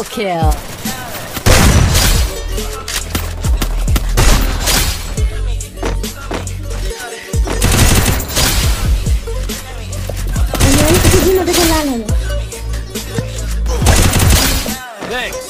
Double kill. Thanks.